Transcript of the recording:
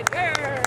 Good girl.